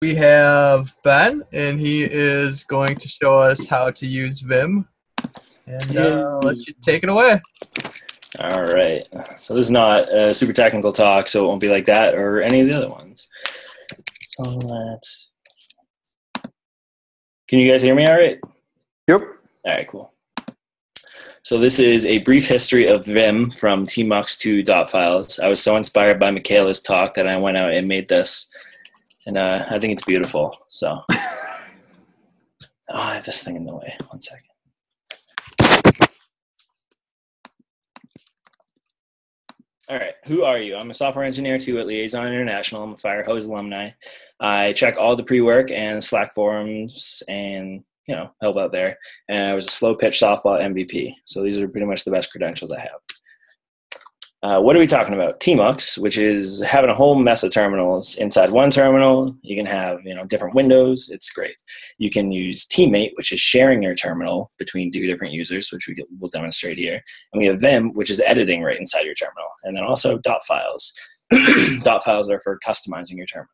we have Ben, and he is going to show us how to use Vim. And uh, let you take it away. All right. So this is not a super technical talk, so it won't be like that or any of the other ones. So let's. Can you guys hear me all right? Yep. All right, cool. So this is a brief history of Vim from tmux to dot files. I was so inspired by Michaela's talk that I went out and made this, and uh, I think it's beautiful. So, oh, I have this thing in the way. One second. All right, who are you? I'm a software engineer too at Liaison International. I'm a Firehose alumni. I check all the pre-work and Slack forums and you know help out there. And I was a slow pitch softball MVP. So these are pretty much the best credentials I have. Uh, what are we talking about? Tmux, which is having a whole mess of terminals inside one terminal. You can have you know different windows. It's great. You can use tmate, which is sharing your terminal between two different users, which we will demonstrate here. And we have Vim, which is editing right inside your terminal. And then also dot files. dot files are for customizing your terminal.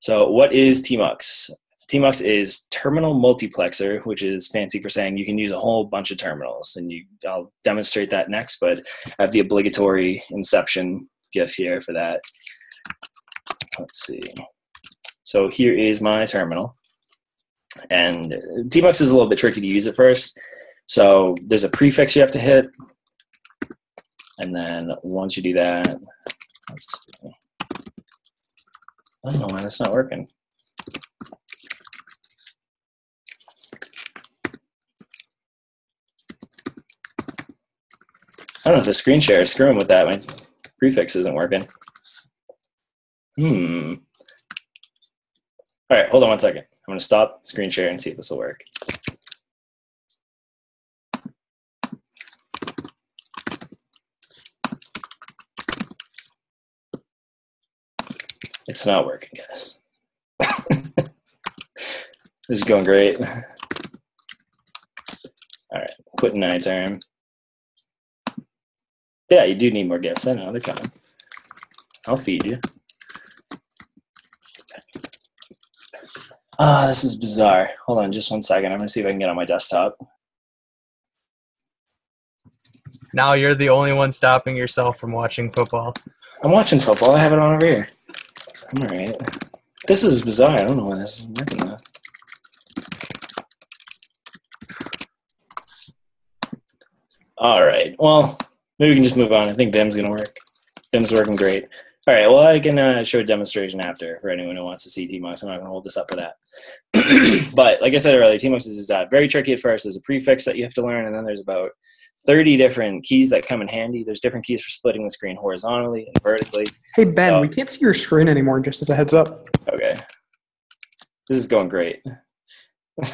So what is Tmux? TMUX is terminal multiplexer, which is fancy for saying you can use a whole bunch of terminals. And you, I'll demonstrate that next, but I have the obligatory inception GIF here for that. Let's see. So here is my terminal. And TMUX is a little bit tricky to use at first. So there's a prefix you have to hit. And then once you do that. I don't know why that's not working. I don't know if the screen share is screwing with that. My prefix isn't working. Hmm. All right, hold on one second. I'm going to stop screen share and see if this will work. It's not working, guys. this is going great. All right, quitting iTerm. Yeah, you do need more gifts. I know they're coming. I'll feed you. Ah, oh, this is bizarre. Hold on just one second. I'm gonna see if I can get on my desktop. Now you're the only one stopping yourself from watching football. I'm watching football. I have it on over here. I'm alright. This is bizarre. I don't know why this is working though. All right. Well, Maybe we can just move on. I think Vim's gonna work. Vim's working great. All right. Well, I can uh, show a demonstration after for anyone who wants to see TMUX. I'm not gonna hold this up for that. but like I said earlier, TMUX is uh, very tricky at first. There's a prefix that you have to learn, and then there's about 30 different keys that come in handy. There's different keys for splitting the screen horizontally and vertically. Hey Ben, so, we can't see your screen anymore. Just as a heads up. Okay. This is going great.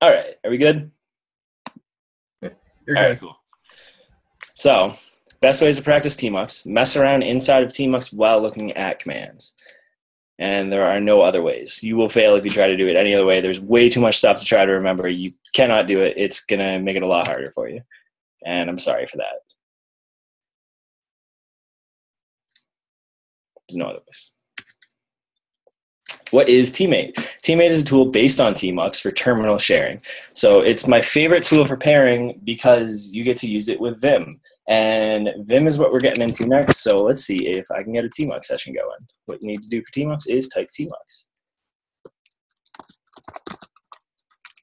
All right. Are we good? You're All good. Right, cool. So, best ways to practice TMUX, mess around inside of TMUX while looking at commands. And there are no other ways. You will fail if you try to do it any other way. There's way too much stuff to try to remember. You cannot do it. It's going to make it a lot harder for you. And I'm sorry for that. There's no other ways. What is tmate? tmate is a tool based on TMUX for terminal sharing. So it's my favorite tool for pairing because you get to use it with Vim. And Vim is what we're getting into next. So let's see if I can get a TMUX session going. What you need to do for TMUX is type TMUX.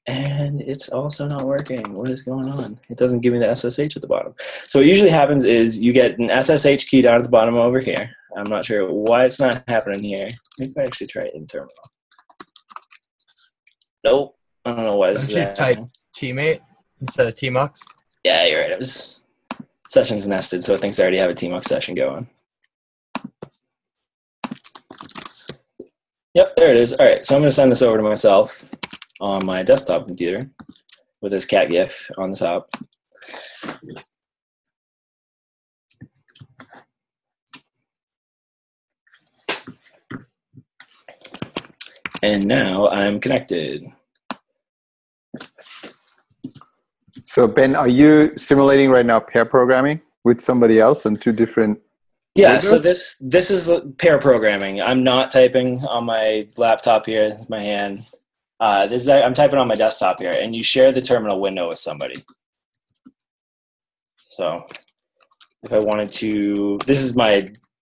and it's also not working. What is going on? It doesn't give me the SSH at the bottom. So what usually happens is you get an SSH key down at the bottom over here. I'm not sure why it's not happening here. Maybe I actually try it in terminal. Nope. I don't know why this Don't is you type tmate instead of tmux? Yeah, you're right. It was sessions nested, so it thinks I already have a tmux session going. Yep, there it is. All right, so I'm going to send this over to myself on my desktop computer with this cat gif on the top. And now I'm connected. So Ben, are you simulating right now pair programming with somebody else on two different Yeah, so this this is pair programming. I'm not typing on my laptop here. It's my hand. Uh, this is I'm typing on my desktop here, and you share the terminal window with somebody. So if I wanted to, this is my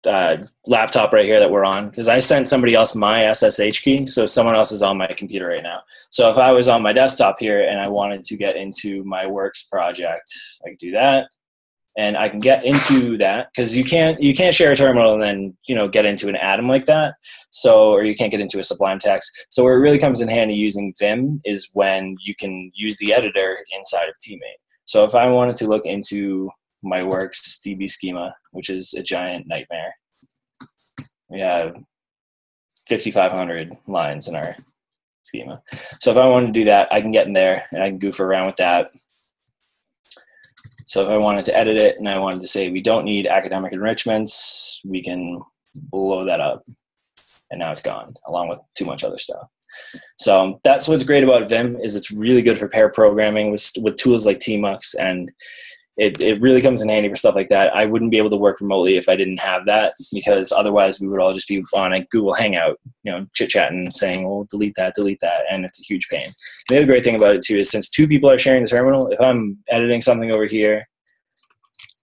uh, laptop right here that we're on because I sent somebody else my SSH key, so someone else is on my computer right now. So if I was on my desktop here and I wanted to get into my works project, I could do that and I can get into that because you can't you can't share a terminal and then you know get into an Atom like that. So or you can't get into a Sublime text. So where it really comes in handy using Vim is when you can use the editor inside of tmate. So if I wanted to look into my works DB schema, which is a giant nightmare, we have 5,500 lines in our schema. So if I want to do that, I can get in there and I can goof around with that so if I wanted to edit it and I wanted to say we don't need academic enrichments, we can blow that up. And now it's gone, along with too much other stuff. So that's what's great about Vim is it's really good for pair programming with, with tools like Tmux and it, it really comes in handy for stuff like that. I wouldn't be able to work remotely if I didn't have that because otherwise we would all just be on a Google Hangout, you know, chit chatting, saying, "Well, delete that, delete that," and it's a huge pain. The other great thing about it too is since two people are sharing the terminal, if I'm editing something over here,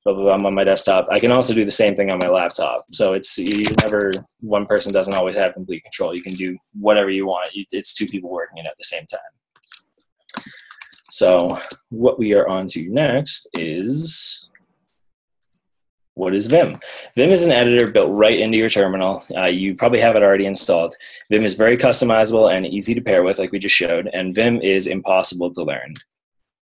blah, blah, blah, I'm on my desktop, I can also do the same thing on my laptop. So it's you never one person doesn't always have complete control. You can do whatever you want. It's two people working it at the same time. So what we are on to next is what is Vim? Vim is an editor built right into your terminal. Uh, you probably have it already installed. Vim is very customizable and easy to pair with, like we just showed, and Vim is impossible to learn.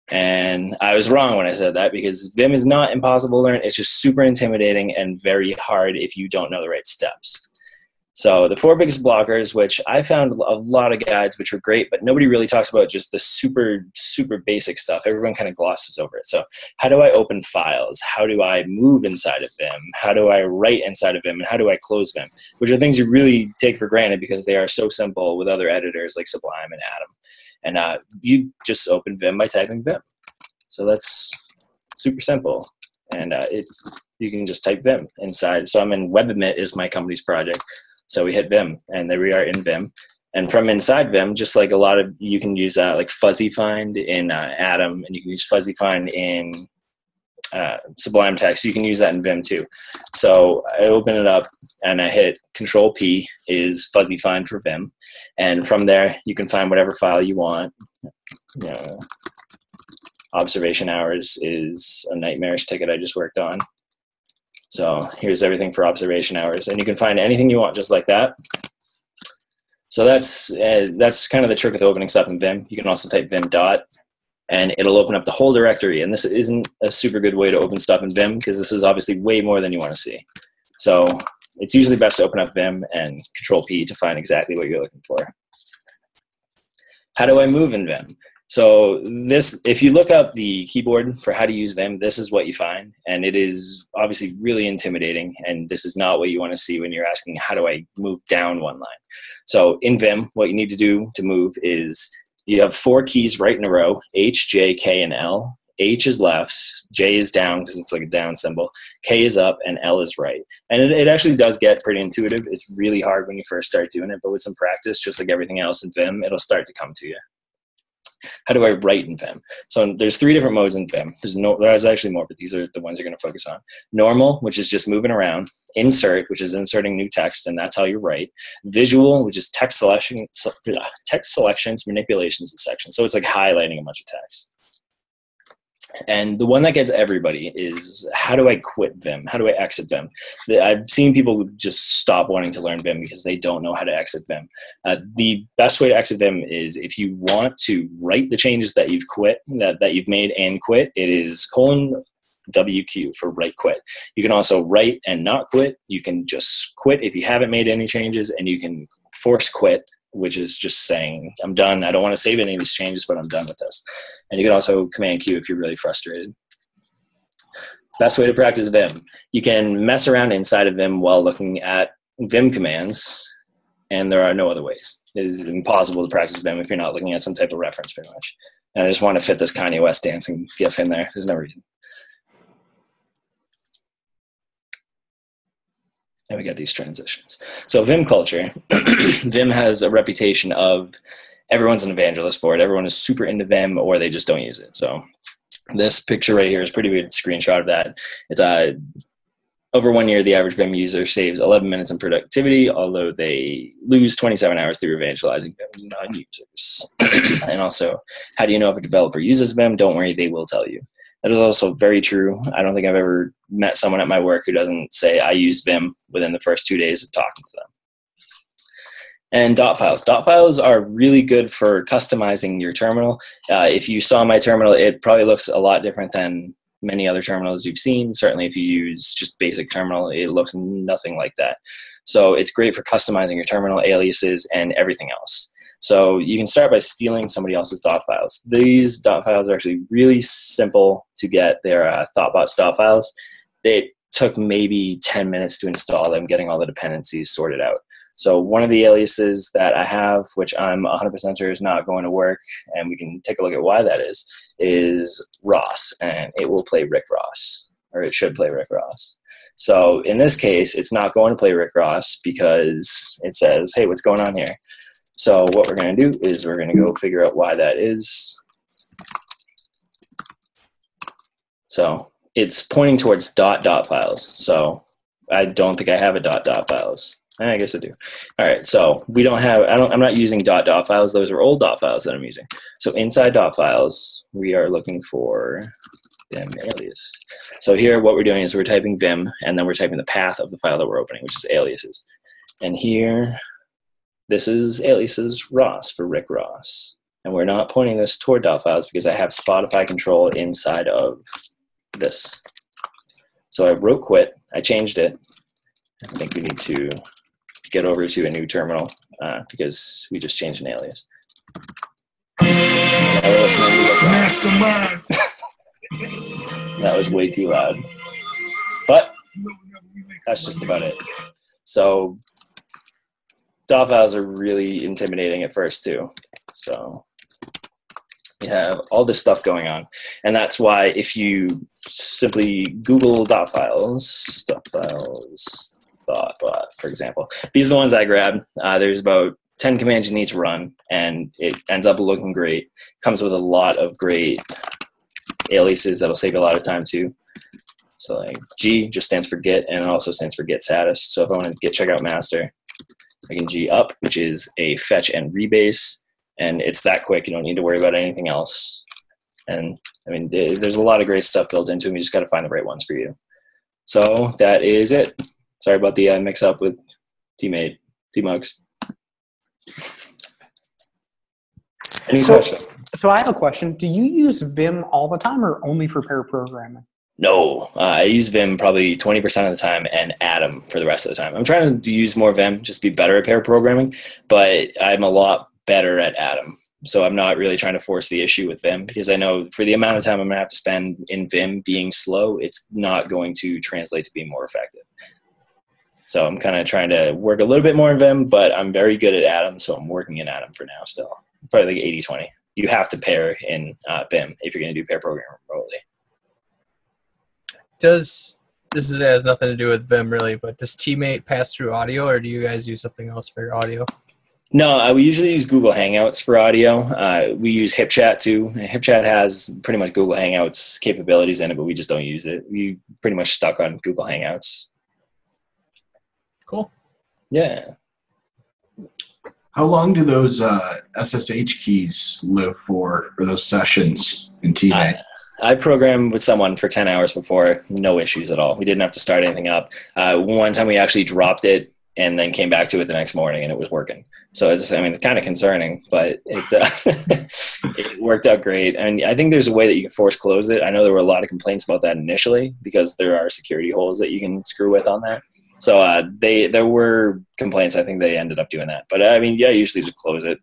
And I was wrong when I said that because Vim is not impossible to learn. It's just super intimidating and very hard if you don't know the right steps. So the four biggest blockers, which I found a lot of guides, which were great, but nobody really talks about just the super, super basic stuff. Everyone kind of glosses over it. So how do I open files? How do I move inside of Vim? How do I write inside of Vim? And how do I close Vim? Which are things you really take for granted because they are so simple with other editors like Sublime and Atom. And uh, you just open Vim by typing Vim. So that's super simple. And uh, it, you can just type Vim inside. So I'm in WebMit is my company's project. So we hit Vim, and there we are in Vim. And from inside Vim, just like a lot of you can use uh, like Fuzzy Find in uh, Atom, and you can use Fuzzy Find in uh, Sublime Text. You can use that in Vim too. So I open it up and I hit Control P is Fuzzy Find for Vim, and from there you can find whatever file you want. Observation hours is a nightmarish ticket I just worked on. So here's everything for observation hours, and you can find anything you want just like that. So that's uh, that's kind of the trick with opening stuff in Vim. You can also type vim dot, and it'll open up the whole directory. And this isn't a super good way to open stuff in Vim because this is obviously way more than you want to see. So it's usually best to open up Vim and Control P to find exactly what you're looking for. How do I move in Vim? So this, if you look up the keyboard for how to use Vim, this is what you find, and it is obviously really intimidating. And this is not what you want to see when you're asking, how do I move down one line? So in Vim, what you need to do to move is you have four keys right in a row: H, J, K, and L. H is left, J is down because it's like a down symbol, K is up, and L is right. And it, it, actually does get pretty intuitive. It's really hard when you first start doing it, but with some practice, just like everything else in Vim, it'll start to come to you how do I write in Vim? So there's three different modes in Vim. There's no, there's actually more, but these are the ones you're going to focus on. Normal, which is just moving around. Insert, which is inserting new text, and that's how you write. Visual, which is text selection, uh, text selections, manipulations of sections. So it's like highlighting a bunch of text. And the one that gets everybody is how do I quit Vim? How do I exit Vim? I've seen people just stop wanting to learn Vim because they don't know how to exit Vim. Uh, the best way to exit Vim is if you want to write the changes that you've quit, that, that you've made and quit, it is colon WQ for write quit. You can also write and not quit. You can just quit if you haven't made any changes, and you can force quit which is just saying, I'm done. I don't want to save any of these changes, but I'm done with this. And you can also command Q if you're really frustrated. Best way to practice Vim. You can mess around inside of Vim while looking at Vim commands, and there are no other ways. It is impossible to practice Vim if you're not looking at some type of reference, pretty much. And I just want to fit this Kanye West dancing gif in there. There's no reason. And we get these transitions. So Vim culture, Vim has a reputation of everyone's an evangelist for it. Everyone is super into Vim or they just don't use it. So this picture right here is pretty good screenshot of that. It's a over one year, the average Vim user saves 11 minutes in productivity, although they lose 27 hours through evangelizing Vim non-users. and also, how do you know if a developer uses Vim? Don't worry, they will tell you. That is also very true. I don't think I've ever met someone at my work who doesn't say I use Vim within the first two days of talking to them. And dot files. Dot files are really good for customizing your terminal. Uh, if you saw my terminal, it probably looks a lot different than many other terminals you've seen. Certainly, if you use just basic terminal, it looks nothing like that. So it's great for customizing your terminal aliases and everything else. So you can start by stealing somebody else's dot files. These dot files are actually really simple to get. They're uh, Thoughtbots dot files. It took maybe 10 minutes to install them, getting all the dependencies sorted out. So one of the aliases that I have, which I'm 100% sure is not going to work, and we can take a look at why that is, is Ross, and it will play Rick Ross, or it should play Rick Ross. So in this case, it's not going to play Rick Ross because it says, hey, what's going on here? So what we're going to do is we're going to go figure out why that is. So it's pointing towards dot dot files. So I don't think I have a dot dot files. Eh, I guess I do. All right, so we don't have. I don't. I'm not using dot dot files. Those are old dot files that I'm using. So inside dot files, we are looking for vim alias. So here, what we're doing is we're typing vim, and then we're typing the path of the file that we're opening, which is aliases. And here, this is aliases Ross for Rick Ross. And we're not pointing this toward dot files because I have Spotify control inside of this. So I wrote quit. I changed it. I think we need to get over to a new terminal uh, because we just changed an alias. that was way too loud. But that's just about it. So dot files are really intimidating at first too. So you have all this stuff going on. And that's why if you simply Google dot files, dot files, Thoughtbot, for example. These are the ones I grabbed. Uh, there's about 10 commands you need to run, and it ends up looking great. Comes with a lot of great aliases that'll save you a lot of time too. So like G just stands for git, and it also stands for git status. So if I want to git checkout master, I can G up, which is a fetch and rebase, and it's that quick. You don't need to worry about anything else. And I mean, there's a lot of great stuff built into them. You just got to find the right ones for you. So that is it. Sorry about the uh, mix up with tmate T Mugs. Any so, questions? So I have a question. Do you use Vim all the time or only for pair programming? No, uh, I use Vim probably 20% of the time and Atom for the rest of the time. I'm trying to use more Vim, just be better at pair programming, but I'm a lot better at Atom. So I'm not really trying to force the issue with Vim because I know for the amount of time I'm going to have to spend in Vim being slow, it's not going to translate to being more effective. So I'm kind of trying to work a little bit more in Vim, but I'm very good at Atom, so I'm working in Atom for now still. Probably like 80 20. You have to pair in uh, Vim if you're going to do pair programming. Does this is, has nothing to do with Vim really, but does tmate pass through audio, or do you guys use something else for your audio? No, uh, we usually use Google Hangouts for audio. Uh, we use HipChat too. HipChat has pretty much Google Hangouts capabilities in it, but we just don't use it. We pretty much stuck on Google Hangouts. Cool. Yeah. How long do those uh, SSH keys live for, for those sessions in tmate? I, programmed with someone for 10 hours before, no issues at all. We didn't have to start anything up. Uh, one time we actually dropped it and then came back to it the next morning and it was working. So it's, I mean, it's kind of concerning, but it, uh, it worked out great. And I think there's a way that you can force close it. I know there were a lot of complaints about that initially because there are security holes that you can screw with on that. So uh, they there were complaints. I think they ended up doing that. But I mean, yeah, I usually just close it.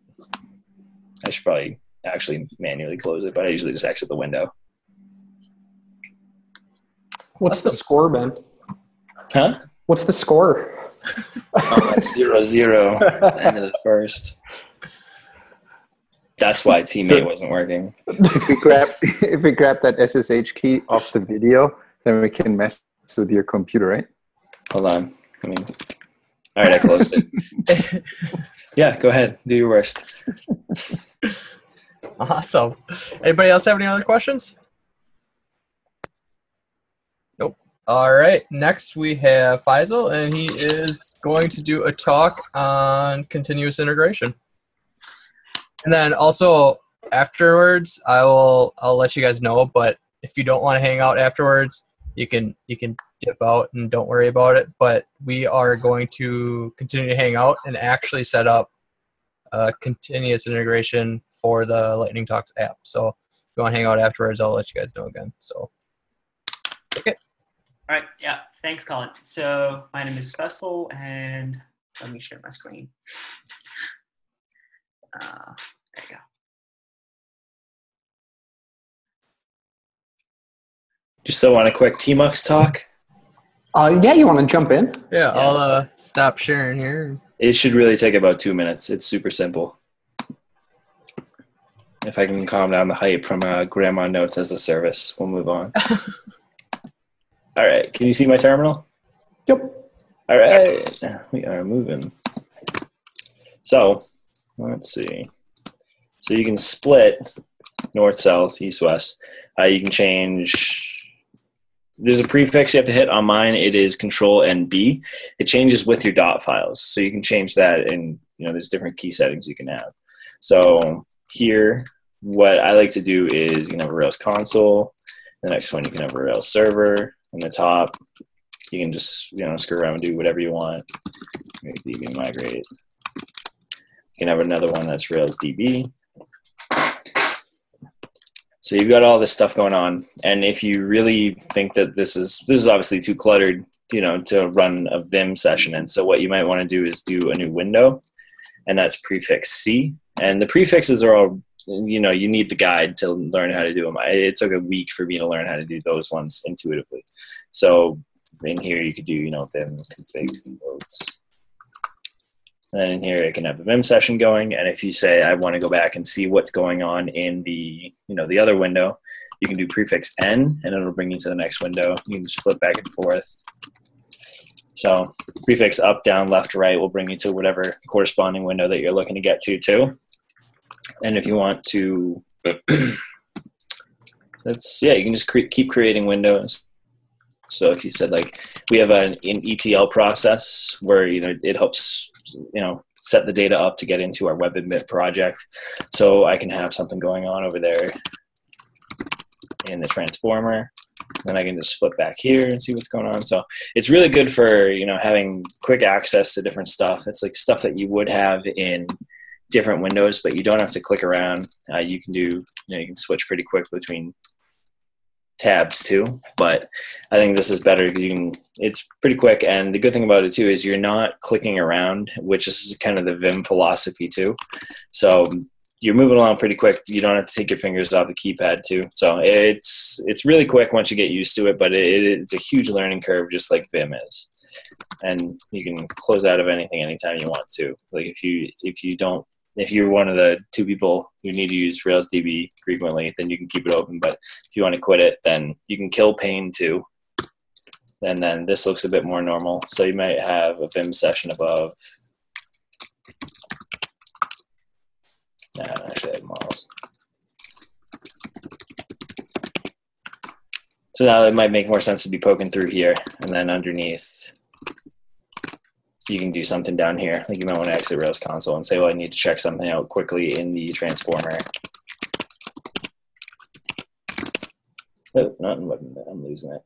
I should probably actually manually close it, but I usually just exit the window. What's the score, Ben? Huh? What's the score? oh, zero zero. end of the first. That's why tmate so, wasn't working. If we grab if we grab that SSH key off the video, then we can mess with your computer, right? Hold on. I mean, all right, I closed it. yeah, go ahead. Do your worst. Awesome. Anybody else have any other questions? Nope. All right. Next we have Faisal, and he is going to do a talk on continuous integration. And then also afterwards, I will I'll let you guys know. But if you don't want to hang out afterwards, you can you can dip out and don't worry about it. But we are going to continue to hang out and actually set up a continuous integration for the Lightning Talks app. So if you want to hang out afterwards, I'll let you guys know again. So All right, yeah, thanks, Colin. So my name is Faisal, and let me share my screen. Uh, there you go. Just so on a quick TMUX talk. Uh, yeah, you want to jump in? yeah, I'll uh, stop sharing here. It should really take about two minutes. It's super simple. If I can calm down the hype from uh, Grandma Notes as a service, we'll move on. All right, can you see my terminal? Yep. All right, we are moving. So, let's see. So you can split north, south, east, west. Uh, you can change. There's a prefix you have to hit on mine. It is Control and B. It changes with your dot files, so you can change that. And you know, there's different key settings you can have. So here, what I like to do is you can have a Rails console. The next one you can have a Rails server. In the top, you can just you know screw around and do whatever you want. Make DB migrate. You can have another one that's Rails DB. So you've got all this stuff going on, and if you really think that this is this is obviously too cluttered, you know, to run a Vim session, and so what you might want to do is do a new window, and that's prefix C, and the prefixes are all you know you need the guide to learn how to do them. It took a week for me to learn how to do those ones intuitively. So in here you could do you know Vim config loads. And then in here, it can have a Vim session going. And if you say, I want to go back and see what's going on in the, you know, the other window, you can do prefix N and it'll bring you to the next window. You can just flip back and forth. So prefix up, down, left, right will bring you to whatever corresponding window that you're looking to get to too. And if you want to, that's, yeah, you can just cre- keep creating windows. So if you said like, we have an, an ETL process where, you know, it helps you know set the data up to get into our WebAdMIT project. So i can have something going on over there in the transformer. Then i can just flip back here and see what's going on. So it's really good for you know having quick access to different stuff. It's like stuff that you would have in different windows but you don't have to click around. Uh, you can do you know you can switch pretty quick between tabs too but i think this is better because you can it's pretty quick. And the good thing about it too is you're not clicking around which is kind of the vim philosophy too. So you're moving along pretty quick. You don't have to take your fingers off the keypad too. So it's it's really quick once you get used to it but it, it's a huge learning curve just like vim is. And you can close out of anything anytime you want to. Like if you if you don't if you're one of the two people who need to use Rails DB frequently, then you can keep it open. But if you want to quit it, then you can kill pane too. And then this looks a bit more normal. So you might have a Vim session above. Nah, actually have models. So now it might make more sense to be poking through here and then underneath you can do something down here. Like you might want to exit Rails console and say, well, I need to check something out quickly in the transformer. Oh, not in button, I'm losing it.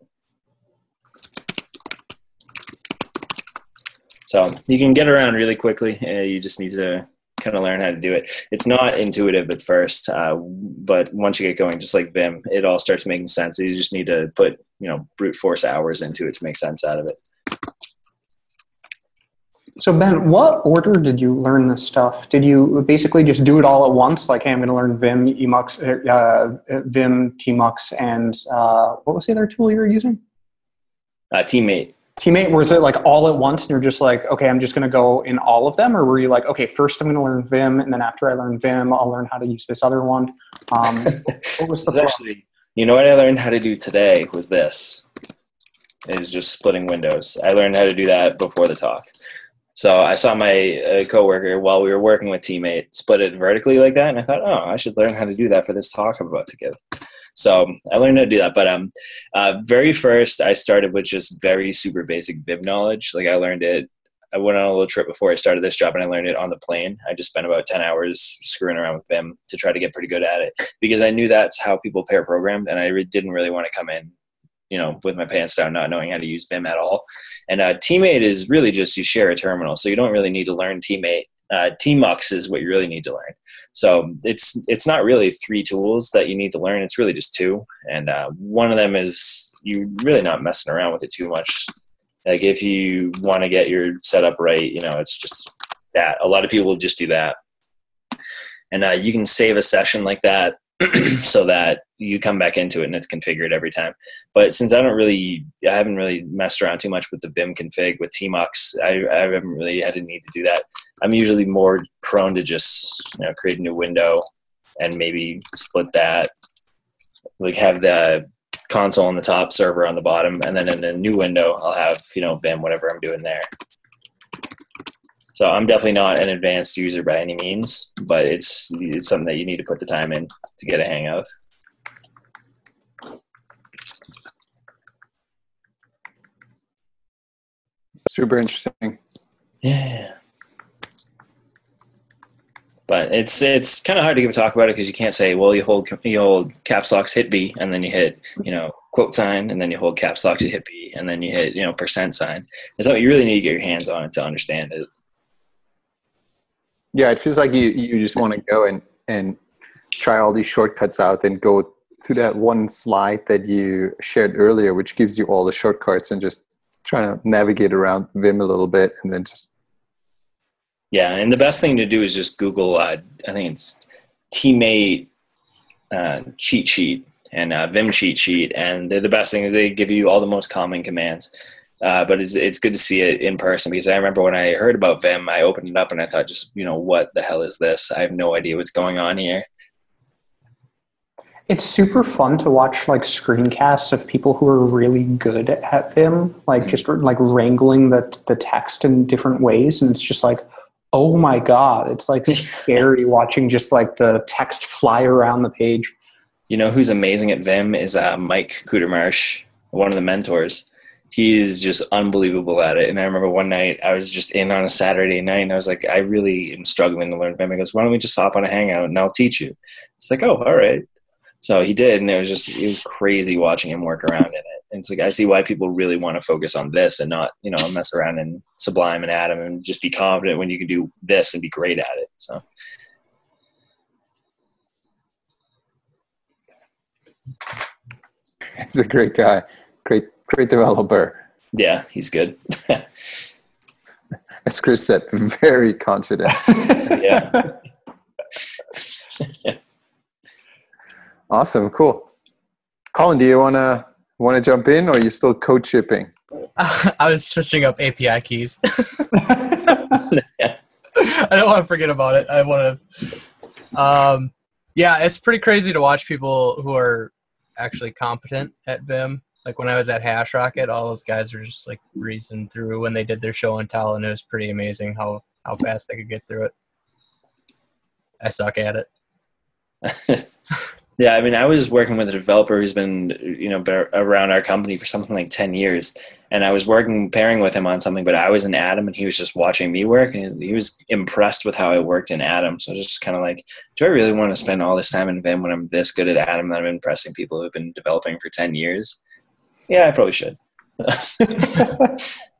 So you can get around really quickly. Uh, you just need to kind of learn how to do it. It's not intuitive at first, uh, but once you get going, just like Vim, it all starts making sense. You just need to put, you know, brute force hours into it to make sense out of it. So Ben, what order did you learn this stuff? Did you basically just do it all at once? Like, hey, I'm going to learn Vim, Emux, uh, Vim, Tmux, and uh, what was the other tool you were using? Uh, tmate. tmate. Was it like all at once, and you're just like, okay, I'm just going to go in all of them, or were you like, okay, first I'm going to learn Vim, and then after I learn Vim, I'll learn how to use this other one? Um, what was the It's actually, you know what I learned how to do today was this. is just splitting windows. I learned how to do that before the talk. So I saw my uh, coworker while we were working with tmate split it vertically like that, and I thought, oh, I should learn how to do that for this talk I'm about to give. So I learned how to do that. But um, uh, very first, I started with just very super basic Vim knowledge. Like I learned it. I went on a little trip before I started this job, and I learned it on the plane. I just spent about ten hours screwing around with Vim to try to get pretty good at it because I knew that's how people pair programmed, and I re- didn't really want to come in you know, with my pants down, not knowing how to use Vim at all. And uh, tmate is really just you share a terminal, so you don't really need to learn tmate. Uh, Tmux is what you really need to learn. So it's it's not really three tools that you need to learn. It's really just two, and uh, one of them is you're really not messing around with it too much. Like if you want to get your setup right, you know, it's just that. A lot of people just do that, and uh, you can save a session like that so that you come back into it and it's configured every time. But since I don't really, I haven't really messed around too much with the Vim config with Tmux, I, I haven't really had a need to do that. I'm usually more prone to just you know create a new window and maybe split that, like have the console on the top, server on the bottom, and then in a new window I'll have you know Vim whatever I'm doing there. So I'm definitely not an advanced user by any means, but it's it's something that you need to put the time in to get a hang of. Super interesting. Yeah. But it's it's kind of hard to give a talk about it because you can't say, well, you hold you hold caps locks hit B and then you hit you know quote sign and then you hold caps locks you hit B and then you hit you know percent sign. And so you really need to get your hands on it to understand it. Yeah, it feels like you you just want to go and and try all these shortcuts out and go to that one slide that you shared earlier, which gives you all the shortcuts and just trying to navigate around Vim a little bit and then just yeah, and the best thing to do is just Google. Uh, I think it's tmate uh, cheat sheet and uh, Vim cheat sheet, and the best thing is they give you all the most common commands. Uh, but it's it's good to see it in person because I remember when I heard about Vim, I opened it up and I thought, just you know, what the hell is this? I have no idea what's going on here. It's super fun to watch like screencasts of people who are really good at Vim, like mm-hmm. just like wrangling the the text in different ways, and it's just like, oh my god, it's like scary watching just like the text fly around the page. You know who's amazing at Vim is uh, Mike Kudermarsh, one of the mentors he's just unbelievable at it. And I remember one night I was just in on a Saturday night and I was like, I really am struggling to learn Vim. He goes, Why don't we just hop on a hangout and I'll teach you? It's like, oh, all right. So he did, and it was just it was crazy watching him work around in it. And it's like I see why people really want to focus on this and not, you know, mess around in Sublime and Atom and just be confident when you can do this and be great at it. So He's a great guy. Great great developer. Yeah, he's good. As Chris said, very confident. yeah. Awesome, cool. Colin, do you wanna wanna jump in, or are you still code shipping? I was switching up API keys. I don't want to forget about it. I want to. Um, yeah, it's pretty crazy to watch people who are actually competent at Vim like when I was at Hashrocket, all those guys were just like breezing through when they did their show and tell, and it was pretty amazing how how fast they could get through it. I suck at it. yeah, I mean, I was working with a developer who's been you know around our company for something like ten years, and I was working pairing with him on something, but I was in Atom, and he was just watching me work, and he was impressed with how I worked in Atom. So I was just kind of like, do I really want to spend all this time in Vim when I'm this good at Atom that I'm impressing people who've been developing for ten years? Yeah, I probably should.